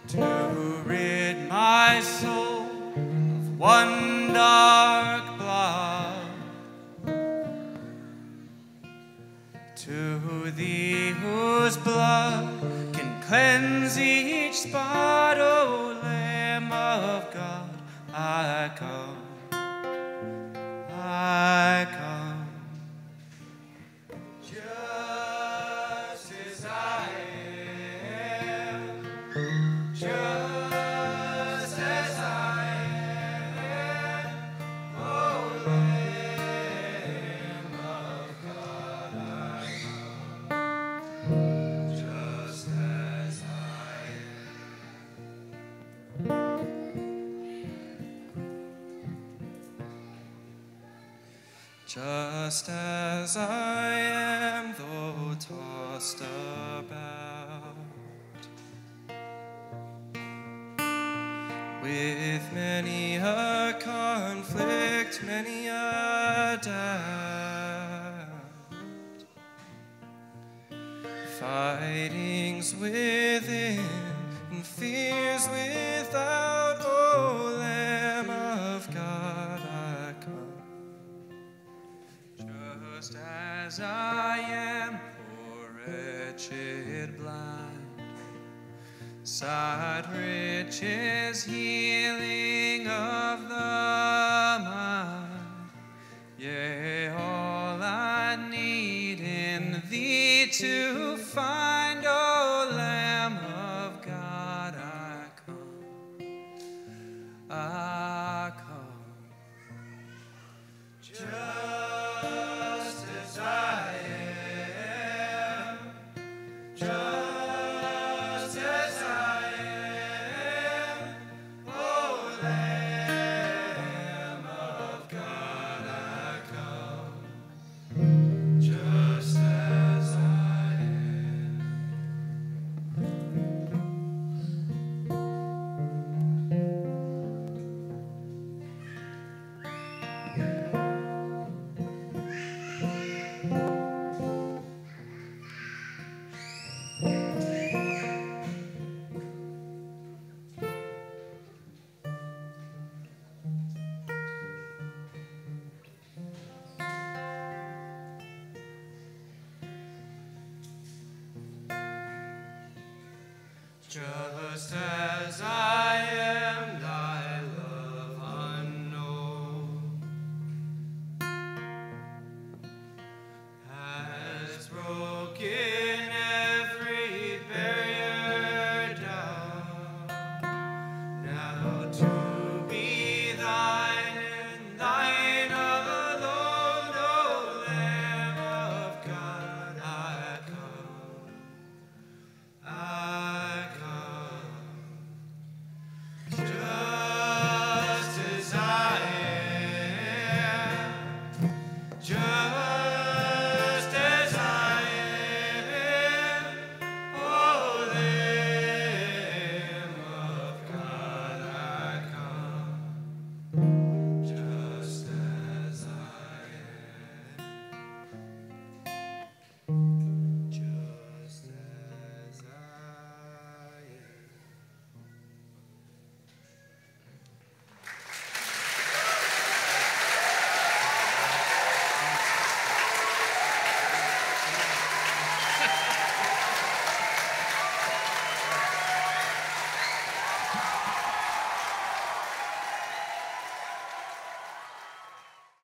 to rid my soul of one dark To thee whose blood can cleanse each spot, O Lamb of God, I come. I come. Just as I am, though tossed about with many a conflict, many a doubt, fightings within and fears without. Sought riches, healing of